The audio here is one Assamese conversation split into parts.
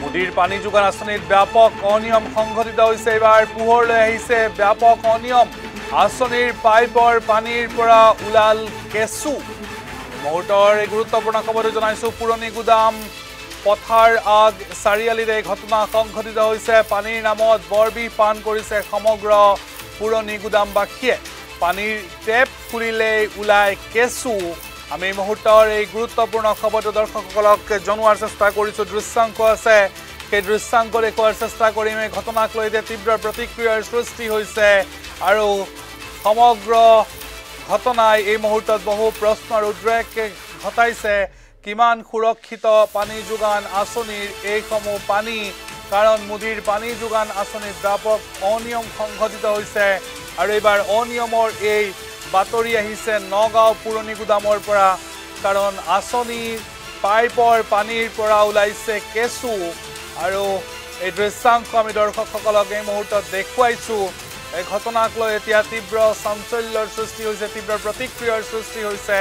মোদীৰ পানী যোগান আঁচনিত ব্যাপক অনিয়ম সংঘটিত হৈছে। এইবাৰ পোহৰলৈ আহিছে ব্যাপক অনিয়ম। আঁচনিৰ পাইপৰ পানীৰ পৰা ওলাল কেঁচু। মুহূৰ্তৰ এই গুৰুত্বপূৰ্ণ খবৰটো জনাইছোঁ। পুৰণি গুদাম পথাৰ আগ চাৰিআলিত এই ঘটনা সংঘটিত হৈছে। পানীৰ নামত বৰবিহ পান কৰিছে সমগ্ৰ পুৰণি গুদামবাসীয়ে। পানীৰ টেপ খুলিলেই ওলাই কেঁচু। আমি এই মুহূৰ্তৰ এই গুৰুত্বপূৰ্ণ খবৰটো দৰ্শকসকলক জনোৱাৰ চেষ্টা কৰিছোঁ। দৃশ্যাংশ আছে। সেই দৃশ্যাংশ দেখুওৱাৰ চেষ্টা কৰিম। এই ঘটনাক লৈ এতিয়া তীব্ৰ প্ৰতিক্ৰিয়াৰ সৃষ্টি হৈছে আৰু সমগ্ৰ ঘটনাই এই মুহূৰ্তত বহু প্ৰশ্নৰ উদ্ৰেক ঘটাইছে। কিমান সুৰক্ষিত পানী যোগান আঁচনিৰ এইসমূহ পানী? কাৰণ মোদীৰ পানী যোগান আঁচনিত ব্যাপক অনিয়ম সংঘটিত হৈছে। আৰু এইবাৰ অনিয়মৰ এই বাতৰি আহিছে নগাঁও পুৰণি গুদামৰ পৰা কাৰণ আঁচনিৰ পাইপৰ পানীৰ পৰা ওলাইছে কেঁচু। আৰু এই দৃশ্যাংশ আমি দৰ্শকসকলক এই মুহূৰ্তত দেখুৱাইছোঁ। এই ঘটনাক লৈ এতিয়া তীব্ৰ চাঞ্চল্যৰ সৃষ্টি হৈছে তীব্ৰ প্ৰতিক্ৰিয়াৰ সৃষ্টি হৈছে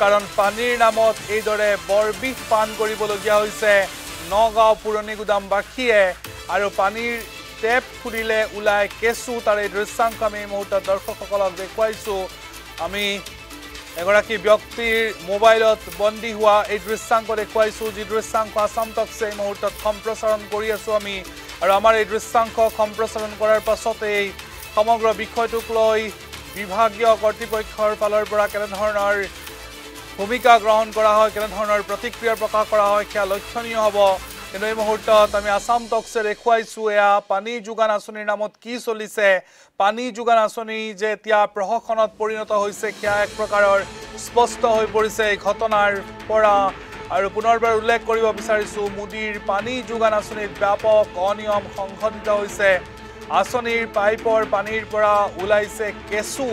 কাৰণ পানীৰ নামত এইদৰে বৰবিষ পান কৰিবলগীয়া হৈছে নগাঁও পুৰণি গুদামবাসীয়ে। আৰু পানীৰ টেপ খুলিলে ওলাই কেঁচু তাৰ এই দৃশ্যাংশ আমি এই মুহূৰ্তত দৰ্শকসকলক দেখুৱাইছোঁ। আমি এগৰাকী ব্যক্তিৰ মোবাইলত বন্দী হোৱা এই দৃশ্যাংশ দেখুৱাইছোঁ যি দৃশ্যাংশ আছাম টক্সে এই মুহূৰ্তত সম্প্ৰচাৰণ কৰি আছোঁ আমি। আৰু আমাৰ এই দৃশ্যাংশ সম্প্ৰচাৰণ কৰাৰ পাছতেই সমগ্ৰ বিষয়টোক লৈ বিভাগীয় কৰ্তৃপক্ষৰ ফালৰ পৰা কেনেধৰণৰ ভূমিকা গ্ৰহণ কৰা হয় কেনেধৰণৰ প্ৰতিক্ৰিয়া প্ৰকাশ কৰা হয় সেয়া লক্ষণীয় হ'ব। কিন্তু এই মুহূৰ্তত আমি আছাম টক্সে দেখুৱাইছোঁ এয়া পানী যোগান আঁচনিৰ নামত কি চলিছে? পানী যোগান আঁচনি যে এতিয়া প্ৰশাসনত পৰিণত হৈছে সেয়া এক প্ৰকাৰৰ স্পষ্ট হৈ পৰিছে এই ঘটনাৰ পৰা। আৰু পুনৰবাৰ উল্লেখ কৰিব বিচাৰিছোঁ মোদীৰ পানী যোগান আঁচনিত ব্যাপক অনিয়ম সংঘটিত হৈছে। আঁচনিৰ পাইপৰ পানীৰ পৰা ওলাইছে কেঁচু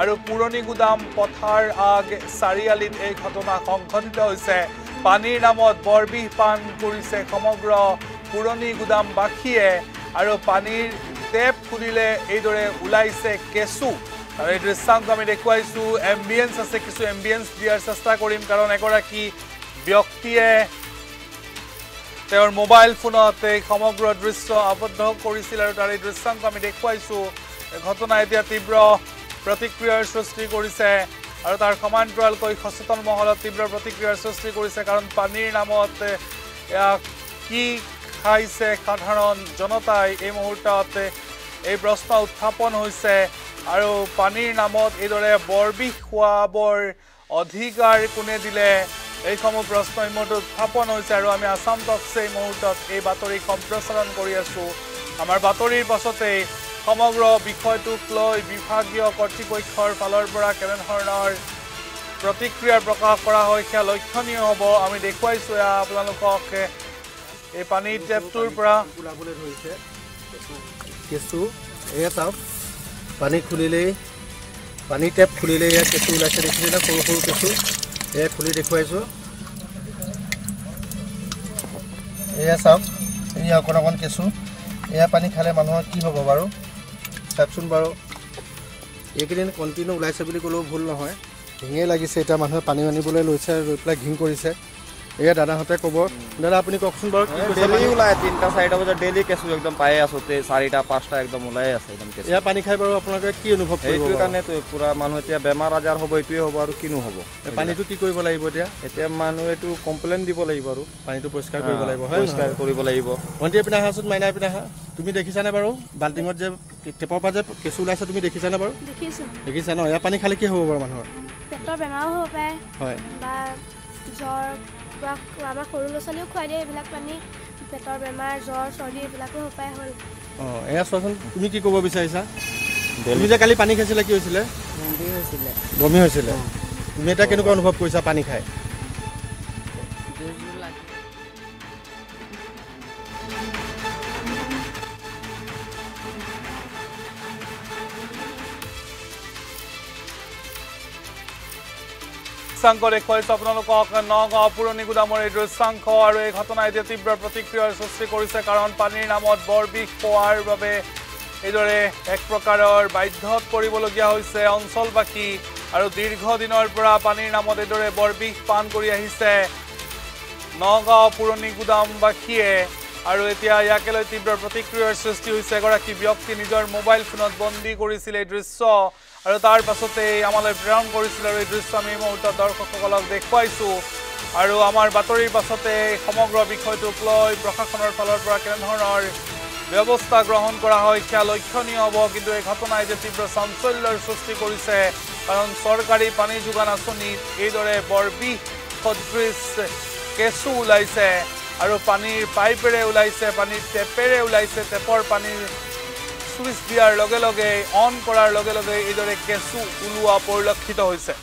আৰু পুৰণি গুদাম পথাৰ আগ চাৰিআলিত এই ঘটনা সংঘটিত হৈছে। পানীৰ নামত বৰবিহ পান কৰিছে সমগ্ৰ পুৰণি গুদামবাসীয়ে আৰু পানীৰ টেপ খুলিলে এইদৰে ওলাইছে কেঁচু। আৰু এই দৃশ্যাংশ আমি দেখুৱাইছোঁ এম্বিয়েঞ্চ আছে কিছু এম্বিয়েঞ্চ দিয়াৰ চেষ্টা কৰিম কাৰণ এগৰাকী ব্যক্তিয়ে তেওঁৰ মোবাইল ফোনত এই সমগ্ৰ দৃশ্য আবদ্ধ কৰিছিল আৰু তাৰ এই দৃশ্যাংশ আমি দেখুৱাইছোঁ। ঘটনা এতিয়া তীব্ৰ প্ৰতিক্ৰিয়াৰ সৃষ্টি কৰিছে। আৰু তাৰ সমান্তৰালকৈ সচেতন মহলত তীব্ৰ প্ৰতিক্ৰিয়াৰ সৃষ্টি কৰিছে কাৰণ পানীৰ নামত এয়া কি খাইছে সাধাৰণ জনতাই এই মুহূৰ্তত এই প্ৰশ্ন উত্থাপন হৈছে আৰু পানীৰ নামত এইদৰে বৰবিষ খোৱাবৰ অধিকাৰ কোনে দিলে এইসমূহ প্ৰশ্ন এই মুহূৰ্তত উত্থাপন হৈছে আৰু আমি আছাম টক্সে এই মুহূৰ্তত এই বাতৰি সম্প্ৰচাৰণ কৰি আছোঁ। আমাৰ বাতৰিৰ পাছতেই সমগ্ৰ বিষয়টোক লৈ বিভাগীয় কৰ্তৃপক্ষৰ ফালৰ পৰা কেনেধৰণৰ প্ৰতিক্ৰিয়াৰ প্ৰকাশ কৰা হয় সেয়া লক্ষণীয় হ'ব আমি দেখুৱাইছোঁ এয়া আপোনালোকক। এই পানীৰ টেপটোৰ পৰা ওলাবলৈ ধৰিছে। কেঁচু পানী খুলিলেই পানী টেপ খুলিলেই এয়া কেঁচু ওলাইছে। দেখিছেনে সৰু সৰু কেঁচু? এয়া খুলি দেখুৱাইছোঁ। এয়া চাওক এয়া অকণ অকণ কেঁচু। এয়া পানী খালে মানুহৰ কি হ'ব বাৰু? চাওকচোন বাৰু। এইকেইদিন কণ্টিনিউ ওলাইছে বুলি ক'লেও ভুল নহয়। ঘিঙে লাগিছে এতিয়া মানুহে পানী আনিবলৈ লৈছে লৈ পেলাই ঘিং কৰিছে। এয়া দাদাহঁতে ক'ব। দাদা আপুনি কওকচোন বাৰু ডেইলি ওলাই তিনিটা চাৰিটা বজাত ডেইলি কেঁচু একদম পায়ে আছো তে চাৰিটা পাঁচটা একদম ওলাই আছে একদম কেঁচু। এয়া পানী খাই বাৰু আপোনালোকে কি অনুভৱ কৰিব? কাৰণেতো পুৰা মানুহ এতিয়া বেমাৰ আজাৰ হ'ব এইটোৱে হ'ব আৰু কিনো হ'ব। পানীটো কি কৰিব লাগিব এতিয়া? এতিয়া মানুহ এইটো কমপ্লেইন দিব লাগিব আৰু। পানীটো পৰিষ্কাৰ কৰিব লাগিব হয় পৰিষ্কাৰ কৰিব লাগিব। ভণ্টি পিনে আহাচোন মাইনা পিনে আহা। তুমি দেখিছানে বাৰু? বাল্টিঙত যে টেপৰ পৰা যে কেঁচু ওলাইছে তুমি দেখিছানে বাৰু? দেখিছোঁ। দেখিছা ন? এয়া পানী খালে কি হ'ব বাৰু মানুহৰ? পেটৰ বেমাৰো হ'ব পাৰে হয়। বা জ্বৰ বা আমাৰ সৰু ল'ৰা ছোৱালীও খুৱাই দিয়ে এইবিলাক পানী পেটৰ বেমাৰ জ্বৰ চৰ্দি এইবিলাকো পাৰে হ'ল। অঁ এয়া চোৱাচোন তুমি কি ক'ব বিচাৰিছা? তুমি যে কালি পানী খাইছিলা কি হৈছিলে? বমি হৈছিলে। তুমি এতিয়া কেনেকুৱা অনুভৱ কৰিছা পানী খাই? দৃশ্যাংশ দেখুৱাইছোঁ আপোনালোকক নগাঁও পুৰণি গুদামৰ এই দৃশ্যাংশ আৰু এই ঘটনাই এতিয়া তীব্ৰ প্ৰতিক্ৰিয়াৰ সৃষ্টি কৰিছে কাৰণ পানীৰ নামত বৰ বিষ পোৱাৰ বাবে এইদৰে এক প্ৰকাৰৰ বাধ্যত পৰিবলগীয়া হৈছে অঞ্চলবাসী আৰু দীৰ্ঘদিনৰ পৰা পানীৰ নামত এইদৰে বৰ বিষ পান কৰি আহিছে। নগাঁও পুৰণি গুদামবাসীয়ে আৰু এতিয়া ইয়াকে লৈ তীব্ৰ প্ৰতিক্ৰিয়াৰ সৃষ্টি হৈছে। এগৰাকী ব্যক্তি নিজৰ মোবাইল ফোনত বন্দী কৰিছিল। এই দৃশ্য আৰু তাৰ পাছতেই আমালৈ প্ৰেৰণ কৰিছিল আৰু এই দৃশ্য আমি মুহূৰ্তত দৰ্শকসকলক দেখুৱাইছোঁ। আৰু আমাৰ বাতৰিৰ পাছতে সমগ্ৰ বিষয়টোক লৈ প্ৰশাসনৰ ফালৰ পৰা কেনেধৰণৰ ব্যৱস্থা গ্ৰহণ কৰা হয় সেয়া লক্ষণীয় হ'ব। কিন্তু এই ঘটনাই যে তীব্ৰ চাঞ্চল্যৰ সৃষ্টি কৰিছে কাৰণ চৰকাৰী পানী যোগান আঁচনিত এইদৰে বৰ বিষ সদৃশ কেঁচু ওলাইছে আৰু পানীৰ পাইপেৰে ওলাইছে পানীৰ টেপেৰে ওলাইছে টেপৰ পানীৰ চুইচ দিয়াৰ লগে লগে অন কৰাৰ লগে লগে এইদৰে কেঁচু ওলোৱা পৰিলক্ষিত হৈছে।